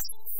Jesus.